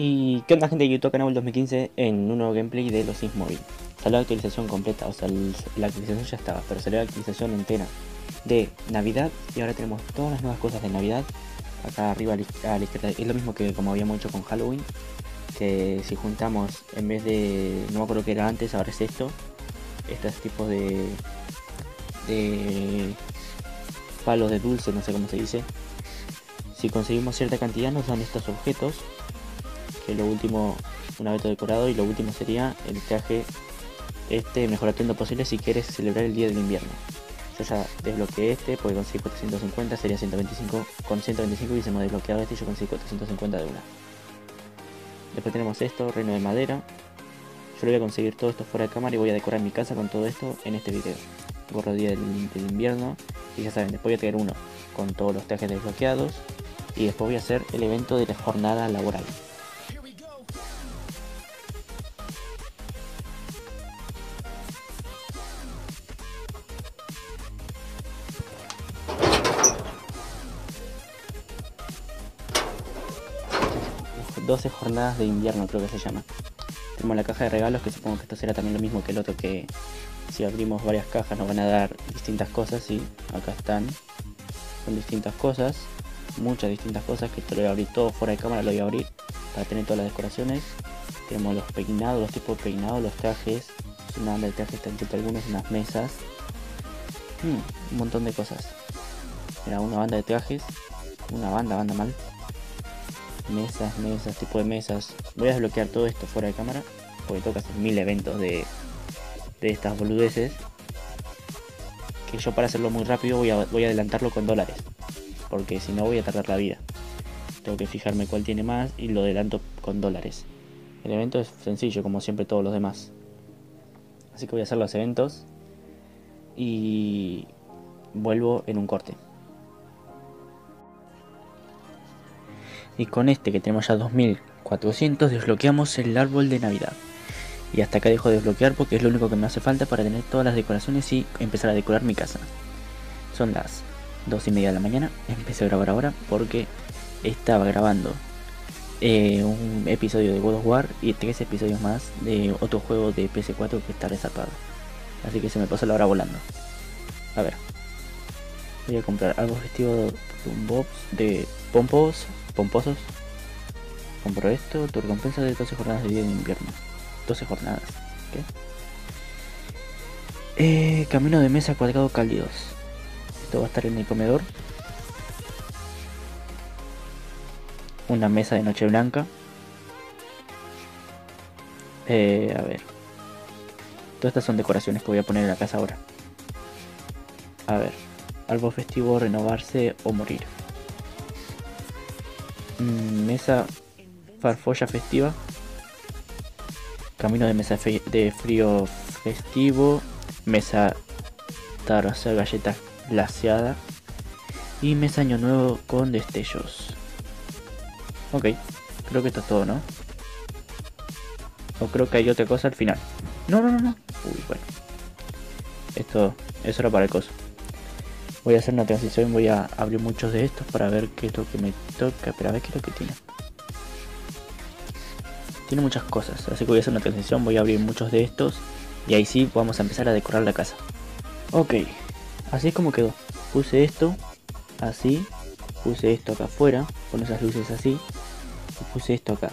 Y qué onda gente de YouTube Canal 2015 en un nuevo gameplay de los Sims Mobile. Salió la actualización completa, o sea, la actualización ya estaba, pero salió la actualización entera de Navidad y ahora tenemos todas las nuevas cosas de Navidad. Acá arriba a la izquierda es lo mismo que como habíamos hecho con Halloween, que si juntamos en vez de, no me acuerdo que era antes, ahora es esto, estos tipos de, de palos de dulce, no sé cómo se dice. Si conseguimos cierta cantidad nos dan estos objetos lo último un abeto decorado y lo último sería el traje este mejor atuendo posible si quieres celebrar el día del invierno. Yo ya desbloqueé este, porque conseguir 450 sería 125 con 125 y se me desbloqueado este y yo conseguí 450 de una. Después tenemos esto, reino de madera. Yo lo voy a conseguir todo esto fuera de cámara y voy a decorar mi casa con todo esto en este video. Gorro día del, del invierno. Y ya saben, después voy a tener uno con todos los trajes desbloqueados. Y después voy a hacer el evento de la jornada laboral. 12 jornadas de invierno creo que se llama. Tenemos la caja de regalos que supongo que esto será también lo mismo que el otro que si abrimos varias cajas nos van a dar distintas cosas y acá están. Son distintas cosas, muchas distintas cosas que esto lo voy a abrir todo fuera de cámara, lo voy a abrir para tener todas las decoraciones. Tenemos los peinados, los tipos de peinados, los trajes, una banda de trajes, están algunos, unas mesas. Hmm, un montón de cosas. Era una banda de trajes, una banda, banda mal. Mesas, mesas, tipo de mesas. Voy a desbloquear todo esto fuera de cámara, porque que hacer mil eventos de, de estas boludeces. Que yo para hacerlo muy rápido voy a, voy a adelantarlo con dólares. Porque si no voy a tardar la vida. Tengo que fijarme cuál tiene más y lo adelanto con dólares. El evento es sencillo, como siempre todos los demás. Así que voy a hacer los eventos. Y vuelvo en un corte. Y con este que tenemos ya 2400 desbloqueamos el árbol de Navidad. Y hasta acá dejo de desbloquear porque es lo único que me hace falta para tener todas las decoraciones y empezar a decorar mi casa. Son las 2 y media de la mañana. Empecé a grabar ahora porque estaba grabando eh, un episodio de God of War y tres episodios más de otro juego de PS4 que está resarpado. Así que se me pasó la hora volando. A ver. Voy a comprar algo vestido de un box de pompos, pomposos. Compro esto, tu recompensa de 12 jornadas de día de invierno. 12 jornadas. Eh, camino de mesa cuadrado cálidos. Esto va a estar en el comedor. Una mesa de noche blanca. Eh, a ver. Todas estas son decoraciones que voy a poner en la casa ahora. A ver. Algo festivo, renovarse o morir. Mesa farfolla festiva. Camino de mesa de frío festivo. Mesa tarza galleta glaciada. Y mesa año nuevo con destellos. Ok, creo que esto es todo, ¿no? O creo que hay otra cosa al final. No, no, no, no. Uy, bueno. Esto, eso era para el coso. Voy a hacer una transición, voy a abrir muchos de estos para ver qué es lo que me toca. Pero a ver qué es lo que tiene. Tiene muchas cosas, así que voy a hacer una transición, voy a abrir muchos de estos. Y ahí sí vamos a empezar a decorar la casa. Ok, así es como quedó. Puse esto, así. Puse esto acá afuera, con esas luces así. Y puse esto acá.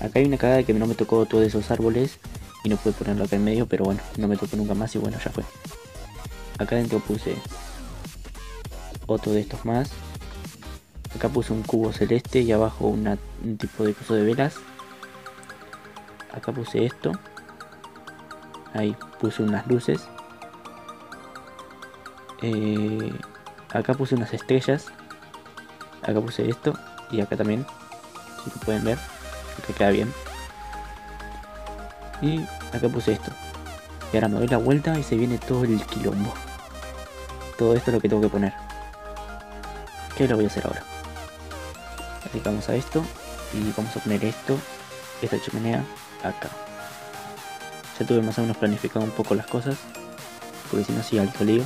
Acá hay una cagada que no me tocó todos esos árboles y no pude ponerlo acá en medio, pero bueno, no me tocó nunca más y bueno, ya fue. Acá adentro puse otro de estos más. Acá puse un cubo celeste y abajo un tipo de coso de velas. Acá puse esto. Ahí puse unas luces. Eh, acá puse unas estrellas. Acá puse esto. Y acá también. Si lo pueden ver. Que queda bien. Y acá puse esto. Y ahora me doy la vuelta y se viene todo el quilombo. Todo esto es lo que tengo que poner. Que lo voy a hacer ahora. Así vamos a esto. Y vamos a poner esto. Esta chimenea acá. Ya tuve más o menos planificado un poco las cosas. Porque si no así alto lío.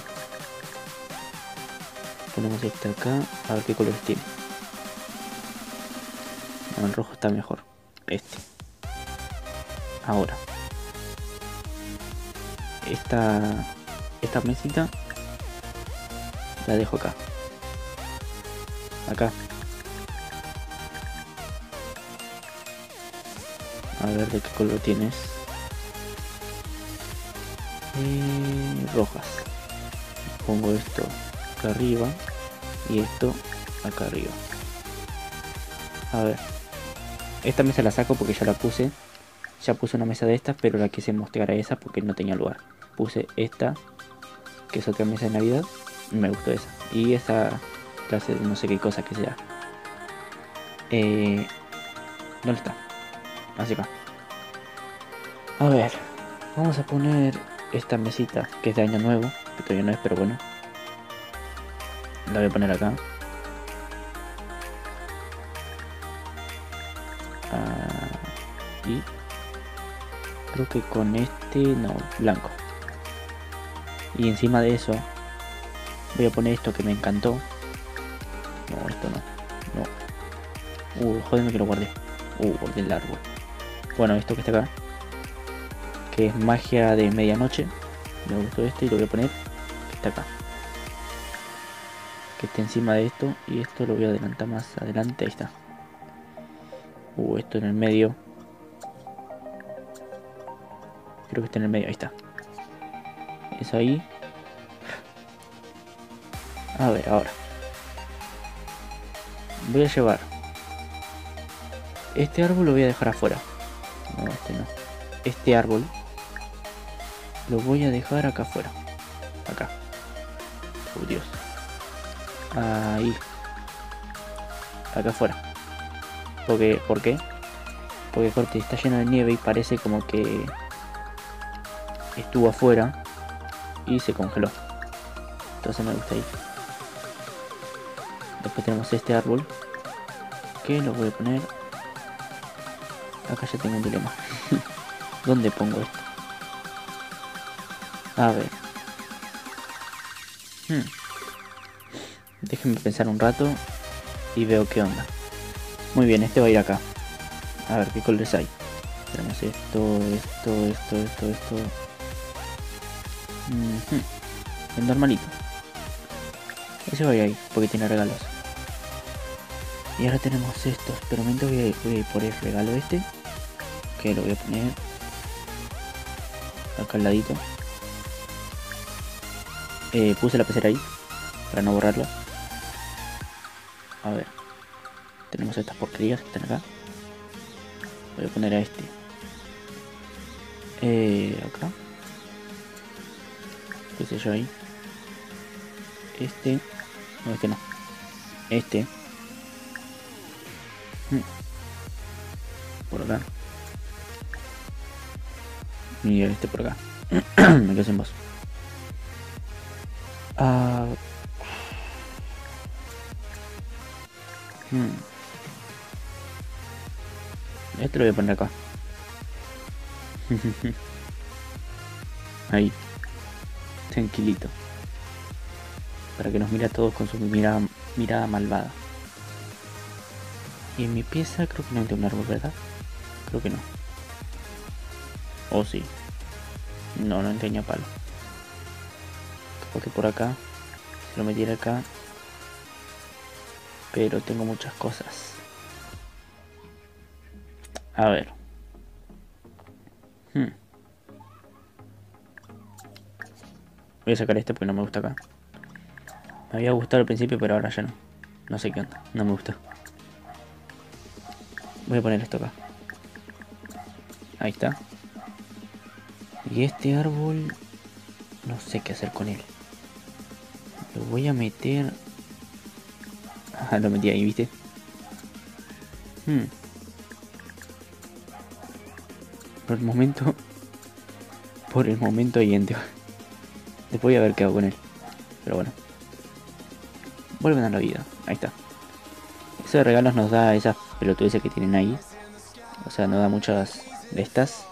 Ponemos este acá. A ver qué colores tiene. No, el rojo está mejor. este. Ahora. Esta, esta mesita la dejo acá. Acá. A ver de qué color tienes. Eh, rojas. Pongo esto acá arriba y esto acá arriba. A ver. Esta mesa la saco porque ya la puse. Ya puse una mesa de estas, pero la quise mostrar a esa porque no tenía lugar. Puse esta, que es otra mesa de Navidad. Me gustó esa. Y esa clase no sé qué cosa que sea. Eh, ¿Dónde está? Así acá. A ver. Vamos a poner esta mesita que es de año nuevo. Que todavía no es, pero bueno. La voy a poner acá. y creo que con este no blanco y encima de eso voy a poner esto que me encantó no esto no. No. Uh joder que lo guardé. Uh guardé el árbol. Bueno esto que está acá que es magia de medianoche. Me gustó este y lo voy a poner que está acá. Que esté encima de esto y esto lo voy a adelantar más adelante ahí está. Uh esto en el medio. Creo que está en el medio, ahí está. Eso ahí. A ver, ahora. Voy a llevar. Este árbol lo voy a dejar afuera. No, este no. Este árbol lo voy a dejar acá afuera. Acá. Oh, Dios. Ahí. Acá afuera. Porque, ¿Por qué? Porque corte está lleno de nieve y parece como que estuvo afuera y se congeló. Entonces me gusta ahí. Después tenemos este árbol lo voy a poner. Acá ya tengo un dilema. ¿Dónde pongo esto? A ver. Hmm. Déjenme pensar un rato y veo qué onda. Muy bien, este va a ir acá. A ver qué colores hay. Tenemos esto, esto, esto, esto, esto. El normalito. Ese voy ahí, porque tiene regalos. Y ahora tenemos estos, pero mientras voy a, ir, por el regalo este. Que lo voy a poner acá al ladito. Eh, puse la pecera ahí, para no borrarla. A ver. Tenemos estas porquerías que están acá. Voy a poner a este. Eh, acá qué sé yo ahí este no este no este. Por acá y este por acá me quedo sin voz ah. hmm. este lo voy a poner acá ahí tranquilito. Para que nos mire a todos con su mirada, mirada malvada. Y en mi pieza creo que no hay un árbol, ¿verdad? Creo que no. O oh, sí. No, no enseña palo. Porque por acá. Se lo metiera acá. Pero tengo muchas cosas. A ver. Hmm. Voy a sacar este porque no me gusta acá. Me había gustado al principio, pero ahora ya no. No sé qué onda. No me gusta. Voy a poner esto acá. Ahí está. Y este árbol... No sé qué hacer con él. Lo voy a meter... Ah, lo metí ahí, ¿viste? Hmm. Por el momento... Por el momento ahí Después voy a ver qué hago con él. Pero bueno. Vuelven a la vida. Ahí está. Eso de regalos nos da esas pelotudeces que tienen ahí. O sea, nos da muchas de estas.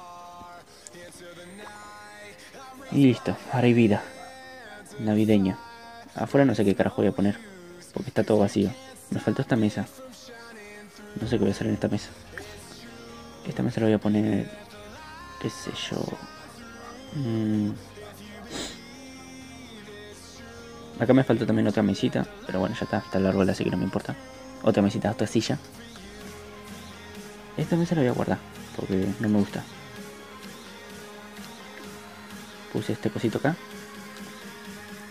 Y listo. Ahora hay vida. Navideña. Afuera no sé qué carajo voy a poner. Porque está todo vacío. Me faltó esta mesa. No sé qué voy a hacer en esta mesa. Esta mesa la voy a poner, qué sé yo. Mm. Acá me falta también otra mesita, pero bueno, ya está, está el árbol así que no me importa. Otra mesita, otra silla. Esta mesa la voy a guardar, porque no me gusta. Puse este cosito acá.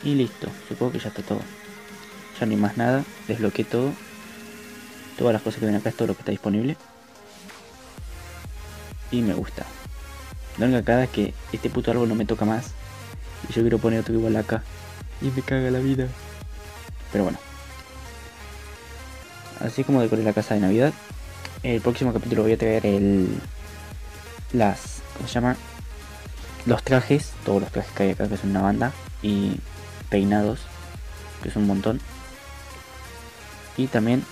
Y listo, supongo que ya está todo. Ya no hay más nada, desbloqueé todo. Todas las cosas que ven acá es todo lo que está disponible. Y me gusta. La única cagada es que este puto árbol no me toca más. Y yo quiero poner otro igual acá. Y me caga la vida. Pero bueno. Así como decoré la casa de Navidad. El próximo capítulo voy a traer el... Las... ¿Cómo se llama? Los trajes. Todos los trajes que hay acá que son una banda. Y peinados. Que es un montón. Y también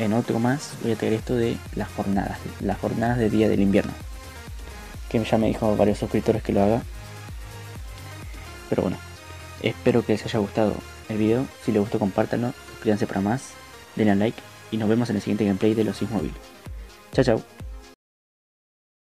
en otro más voy a traer esto de las jornadas. Las jornadas de día del invierno que ya me dijo varios suscriptores que lo haga. Pero bueno, espero que les haya gustado el video. Si les gustó, compártanlo, suscríbanse para más, denle a like y nos vemos en el siguiente gameplay de los Sims Móvil. Chao, chao.